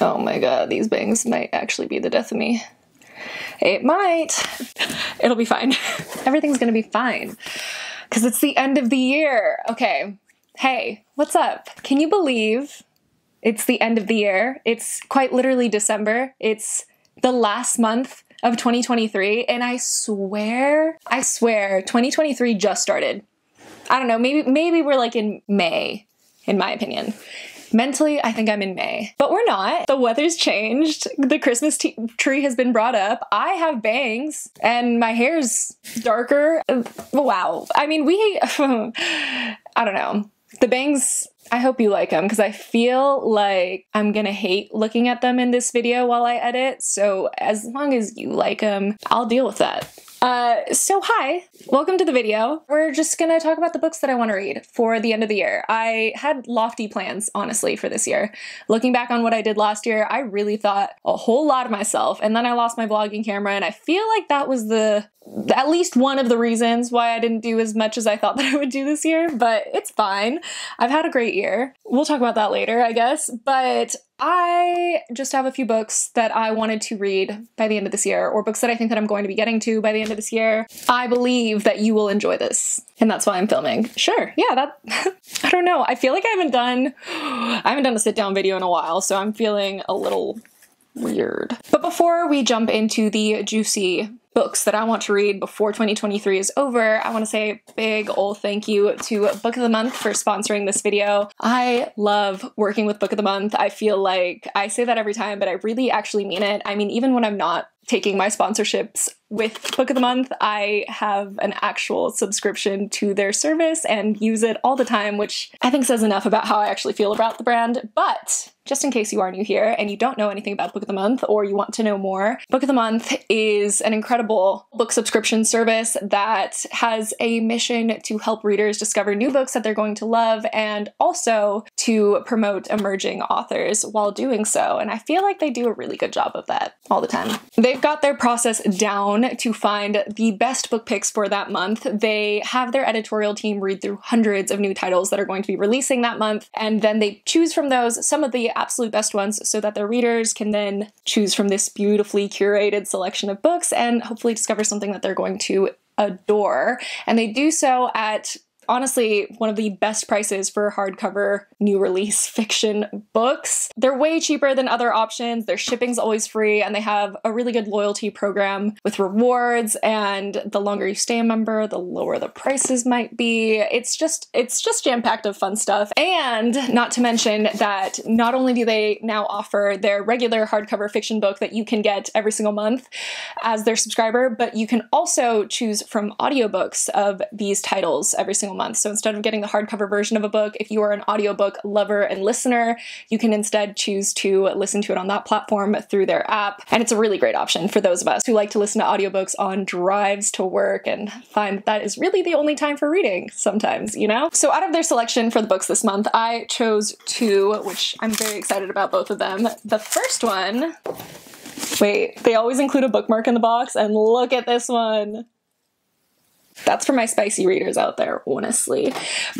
Oh my god, these bangs might actually be the death of me. It might. It'll be fine. Everything's gonna be fine. Because it's the end of the year. Okay. Hey, what's up? Can you believe it's the end of the year? It's quite literally December. It's the last month of 2023. And I swear, I swear, 2023 just started. I don't know, maybe maybe we're like in May, in my opinion. Mentally, I think I'm in May, but we're not. The weather's changed. The Christmas t- tree has been brought up. I have bangs and my hair's darker. Wow. I mean, we, I don't know. The bangs, I hope you like them because I feel like I'm gonna hate looking at them in this video while I edit. So as long as you like them, I'll deal with that. Uh, so hi, welcome to the video. We're just gonna talk about the books that I want to read for the end of the year. I had lofty plans, honestly, for this year. Looking back on what I did last year, I really thought a whole lot of myself, and then I lost my vlogging camera, and I feel like that was the at least one of the reasons why I didn't do as much as I thought that I would do this year, but it's fine. I've had a great year. We'll talk about that later, I guess. But I just have a few books that I wanted to read by the end of this year, or books that I think that I'm going to be getting to by the end of this year. I believe that you will enjoy this, and that's why I'm filming. Sure, yeah, that I don't know. I feel like I haven't done I haven't done a sit down video in a while, so I'm feeling a little weird. But before we jump into the juicy books that I want to read before 2023 is over, I want to say a big old thank you to Book of the Month for sponsoring this video. I love working with Book of the Month. I feel like I say that every time, but I really actually mean it. I mean, even when I'm not taking my sponsorships with Book of the Month, I have an actual subscription to their service and use it all the time, which I think says enough about how I actually feel about the brand. But just in case you are new here and you don't know anything about Book of the Month or you want to know more, Book of the Month is an incredible book subscription service that has a mission to help readers discover new books that they're going to love and also to promote emerging authors while doing so. And I feel like they do a really good job of that all the time. They've got their process down to find the best book picks for that month. They have their editorial team read through hundreds of new titles that are going to be releasing that month, and then they choose from those some of the absolute best ones so that their readers can then choose from this beautifully curated selection of books and hopefully discover something that they're going to adore. And they do so at honestly one of the best prices for hardcover new release fiction books. They're way cheaper than other options. Their shipping's always free and they have a really good loyalty program with rewards and the longer you stay a member, the lower the prices might be. It's just it's just jam-packed of fun stuff. And not to mention that not only do they now offer their regular hardcover fiction book that you can get every single month as their subscriber, but you can also choose from audiobooks of these titles every single month. So instead of getting the hardcover version of a book, if you are an audiobook lover and listener, you can instead choose to listen to it on that platform through their app. And it's a really great option for those of us who like to listen to audiobooks on drives to work and find that is really the only time for reading sometimes, you know? So out of their selection for the books this month, I chose two, which I'm very excited about both of them. The first one Wait, they always include a bookmark in the box, and look at this one. That's for my spicy readers out there, honestly.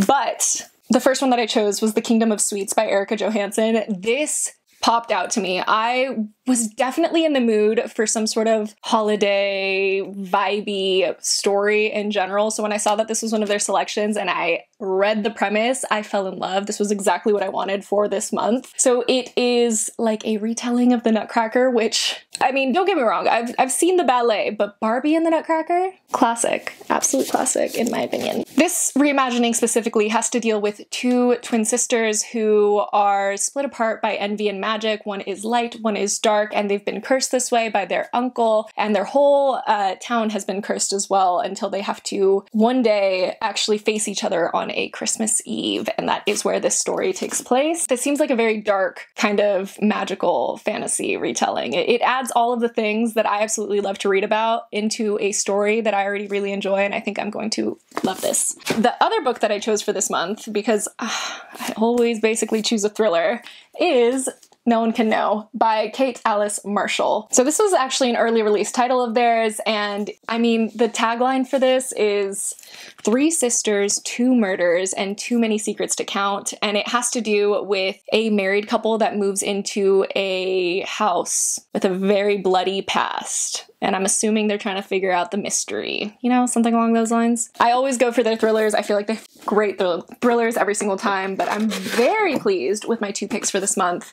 But the first one that I chose was The Kingdom of Sweets by Erika Johansen. This popped out to me. I was definitely in the mood for some sort of holiday vibey story in general. So when I saw that this was one of their selections and I read the premise, I fell in love. This was exactly what I wanted for this month. So it is like a retelling of the Nutcracker, which I mean, don't get me wrong, I've, I've seen the ballet, but Barbie and the Nutcracker? Classic. Absolute classic, in my opinion. This reimagining specifically has to deal with two twin sisters who are split apart by envy and magic. One is light, one is dark, and they've been cursed this way by their uncle, and their whole uh, town has been cursed as well until they have to one day actually face each other on a Christmas Eve, and that is where this story takes place. This seems like a very dark, kind of magical fantasy retelling. It, it adds all of the things that I absolutely love to read about into a story that I already really enjoy, and I think I'm going to love this. The other book that I chose for this month, because uh, I always basically choose a thriller, is No One Can Know by Kate Alice Marshall. So, this was actually an early release title of theirs, and I mean, the tagline for this is Three Sisters, Two Murders, and Too Many Secrets to Count. And it has to do with a married couple that moves into a house with a very bloody past and I'm assuming they're trying to figure out the mystery, you know, something along those lines. I always go for their thrillers. I feel like they're great thr- thrillers every single time, but I'm very pleased with my two picks for this month.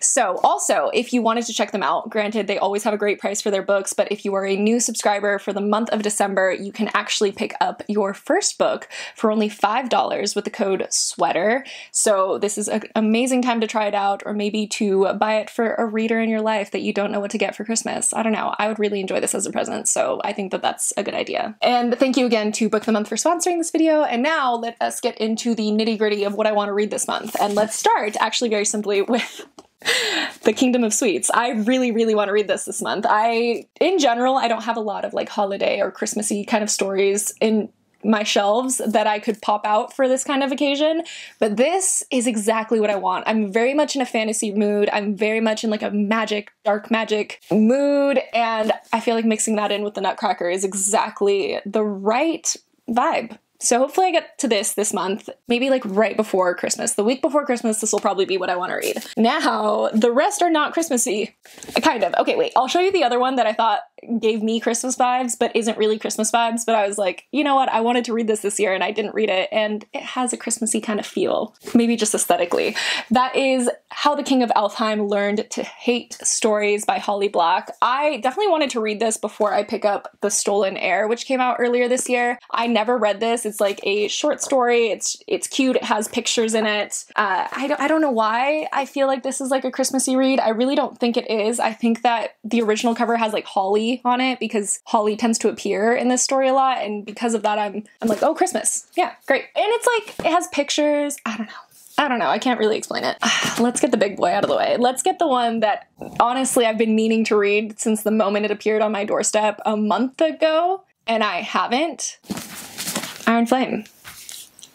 So, also, if you wanted to check them out, granted, they always have a great price for their books, but if you are a new subscriber for the month of December, you can actually pick up your first book for only $5 with the code SWEATER. So, this is an amazing time to try it out, or maybe to buy it for a reader in your life that you don't know what to get for Christmas. I don't know. I would really enjoy this as a present, so I think that that's a good idea. And thank you again to Book the Month for sponsoring this video. And now let us get into the nitty gritty of what I want to read this month. And let's start actually very simply with the Kingdom of Sweets. I really, really want to read this this month. I, in general, I don't have a lot of like holiday or Christmassy kind of stories in my shelves that I could pop out for this kind of occasion. But this is exactly what I want. I'm very much in a fantasy mood. I'm very much in like a magic, dark magic mood. And I feel like mixing that in with the Nutcracker is exactly the right vibe. So hopefully I get to this this month, maybe like right before Christmas. The week before Christmas, this will probably be what I want to read. Now, the rest are not Christmassy. Kind of. Okay, wait, I'll show you the other one that I thought gave me Christmas vibes, but isn't really Christmas vibes. But I was like, you know what? I wanted to read this this year and I didn't read it, and it has a Christmassy kind of feel, maybe just aesthetically. That is How the King of Elfhame Learned to Hate Stories by Holly Black. I definitely wanted to read this before I pick up The Stolen Heir, which came out earlier this year. I never read this. It's like a short story. It's it's cute. It has pictures in it. Uh, I don't I don't know why I feel like this is like a Christmassy read. I really don't think it is. I think that the original cover has like holly on it because holly tends to appear in this story a lot, and because of that, I'm I'm like oh Christmas, yeah, great. And it's like it has pictures. I don't know. I don't know. I can't really explain it. Let's get the big boy out of the way. Let's get the one that honestly I've been meaning to read since the moment it appeared on my doorstep a month ago, and I haven't. Iron Flame.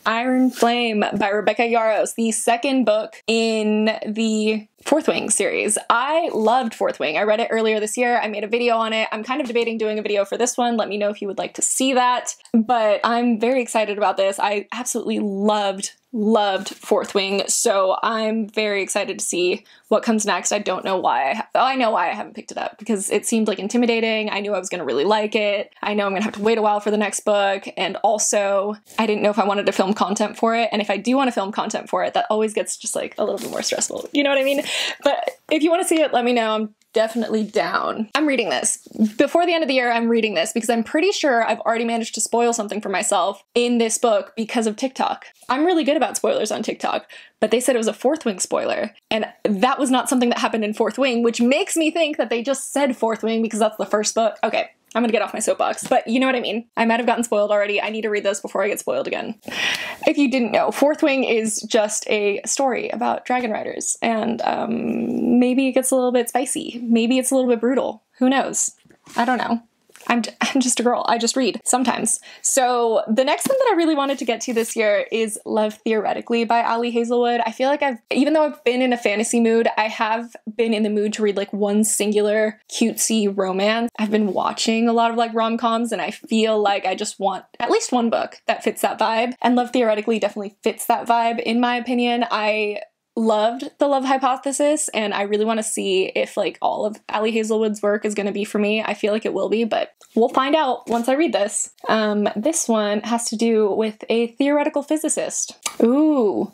Iron Flame by Rebecca Yarros, the second book in the Fourth Wing series. I loved Fourth Wing. I read it earlier this year. I made a video on it. I'm kind of debating doing a video for this one. Let me know if you would like to see that. But I'm very excited about this. I absolutely loved loved Fourth Wing, so I'm very excited to see what comes next. I don't know why. I, oh, I know why I haven't picked it up because it seemed like intimidating. I knew I was going to really like it. I know I'm going to have to wait a while for the next book, and also I didn't know if I wanted to film content for it. And if I do want to film content for it, that always gets just like a little bit more stressful. You know what I mean? But if you want to see it, let me know. I'm definitely down. I'm reading this. Before the end of the year, I'm reading this because I'm pretty sure I've already managed to spoil something for myself in this book because of TikTok. I'm really good about spoilers on TikTok, but they said it was a Fourth Wing spoiler. And that was not something that happened in Fourth Wing, which makes me think that they just said Fourth Wing because that's the first book. Okay, I'm gonna get off my soapbox, but you know what I mean. I might have gotten spoiled already. I need to read those before I get spoiled again. If you didn't know, Fourth Wing is just a story about dragon riders, and um, maybe it gets a little bit spicy. Maybe it's a little bit brutal. Who knows? I don't know. I'm, I'm just a girl. I just read sometimes. So the next one that I really wanted to get to this year is Love Theoretically by Ali Hazelwood. I feel like I've, even though I've been in a fantasy mood, I have been in the mood to read like one singular cutesy romance. I've been watching a lot of like rom coms and I feel like I just want at least one book that fits that vibe. And Love Theoretically definitely fits that vibe in my opinion. I loved the love hypothesis and i really want to see if like all of ali hazelwood's work is going to be for me i feel like it will be but we'll find out once i read this um, this one has to do with a theoretical physicist ooh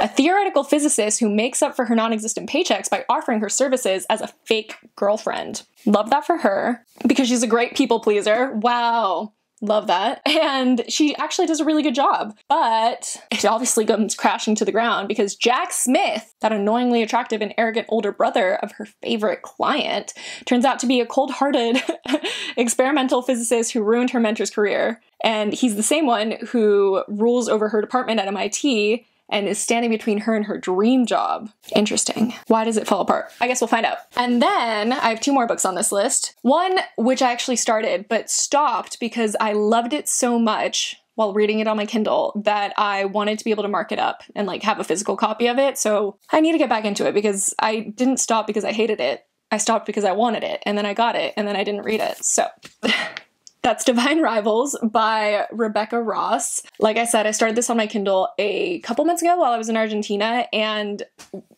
a theoretical physicist who makes up for her non existent paychecks by offering her services as a fake girlfriend. Love that for her because she's a great people pleaser. Wow. Love that. And she actually does a really good job. But it obviously comes crashing to the ground because Jack Smith, that annoyingly attractive and arrogant older brother of her favorite client, turns out to be a cold hearted experimental physicist who ruined her mentor's career. And he's the same one who rules over her department at MIT and is standing between her and her dream job. Interesting. Why does it fall apart? I guess we'll find out. And then I have two more books on this list. One which I actually started but stopped because I loved it so much while reading it on my Kindle that I wanted to be able to mark it up and like have a physical copy of it. So I need to get back into it because I didn't stop because I hated it. I stopped because I wanted it and then I got it and then I didn't read it. So That's Divine Rivals by Rebecca Ross. Like I said, I started this on my Kindle a couple months ago while I was in Argentina and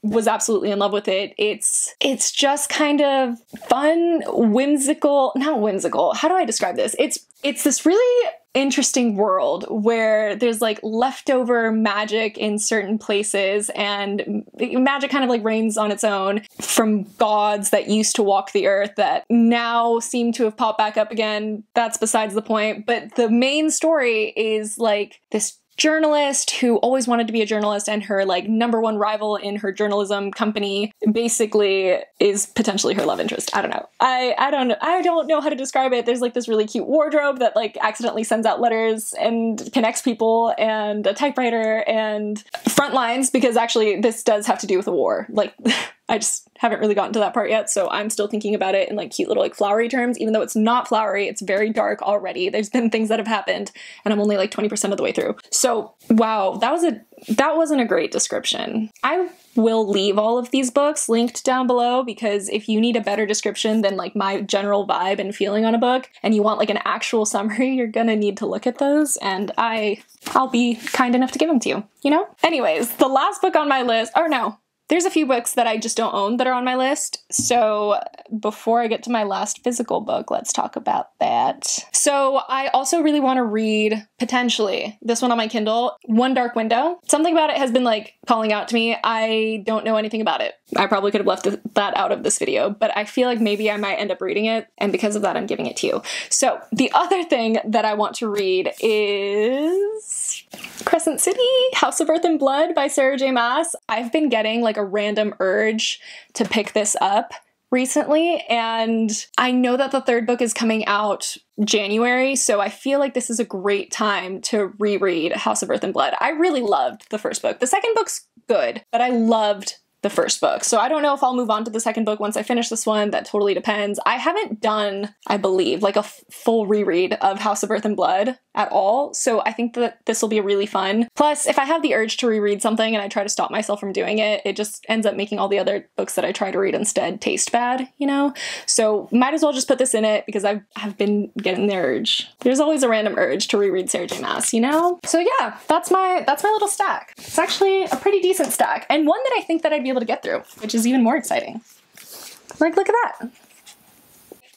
was absolutely in love with it. It's it's just kind of fun, whimsical, not whimsical. How do I describe this? It's it's this really interesting world where there's like leftover magic in certain places and magic kind of like reigns on its own from gods that used to walk the earth that now seem to have popped back up again. That's besides the point. But the main story is like this journalist who always wanted to be a journalist and her like number one rival in her journalism company basically is potentially her love interest. I don't know. I I don't I don't know how to describe it. There's like this really cute wardrobe that like accidentally sends out letters and connects people and a typewriter and front lines because actually this does have to do with a war. Like I just haven't really gotten to that part yet, so I'm still thinking about it in like cute little like flowery terms, even though it's not flowery, it's very dark already. There's been things that have happened, and I'm only like 20% of the way through. So wow, that was a that wasn't a great description. I will leave all of these books linked down below because if you need a better description than like my general vibe and feeling on a book and you want like an actual summary, you're gonna need to look at those and I I'll be kind enough to give them to you, you know? Anyways, the last book on my list, or no, there's a few books that I just don't own that are on my list. So before I get to my last physical book, let's talk about that. So I also really want to read potentially this one on my Kindle, One Dark Window. Something about it has been like calling out to me. I don't know anything about it. I probably could have left that out of this video, but I feel like maybe I might end up reading it. And because of that, I'm giving it to you. So the other thing that I want to read is Crescent City, House of Earth and Blood by Sarah J. Maas. I've been getting like a random urge to pick this up recently and I know that the third book is coming out January, so I feel like this is a great time to reread House of Earth and Blood. I really loved the first book. The second book's good, but I loved the first book. So I don't know if I'll move on to the second book once I finish this one. That totally depends. I haven't done, I believe, like a f- full reread of House of Earth and Blood at all. So I think that this will be really fun. Plus, if I have the urge to reread something and I try to stop myself from doing it, it just ends up making all the other books that I try to read instead taste bad, you know? So might as well just put this in it because I've, I've been getting the urge. There's always a random urge to reread Sarah J. Maas, you know? So yeah, that's my that's my little stack. It's actually a pretty decent stack and one that I think that I'd be able to get through, which is even more exciting. Like, look at that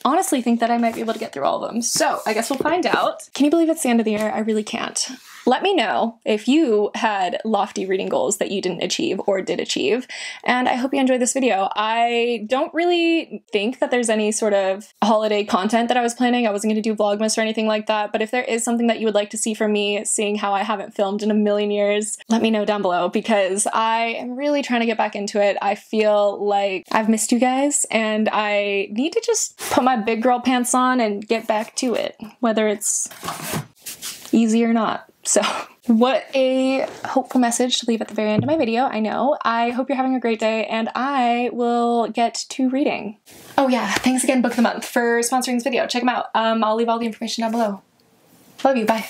honestly think that I might be able to get through all of them. So I guess we'll find out. Can you believe it's the end of the year? I really can't. Let me know if you had lofty reading goals that you didn't achieve or did achieve. And I hope you enjoyed this video. I don't really think that there's any sort of holiday content that I was planning. I wasn't going to do Vlogmas or anything like that. But if there is something that you would like to see from me, seeing how I haven't filmed in a million years, let me know down below because I am really trying to get back into it. I feel like I've missed you guys and I need to just put my big girl pants on and get back to it, whether it's easy or not. So, what a hopeful message to leave at the very end of my video. I know. I hope you're having a great day, and I will get to reading. Oh, yeah. Thanks again, Book of the Month, for sponsoring this video. Check them out. Um, I'll leave all the information down below. Love you. Bye.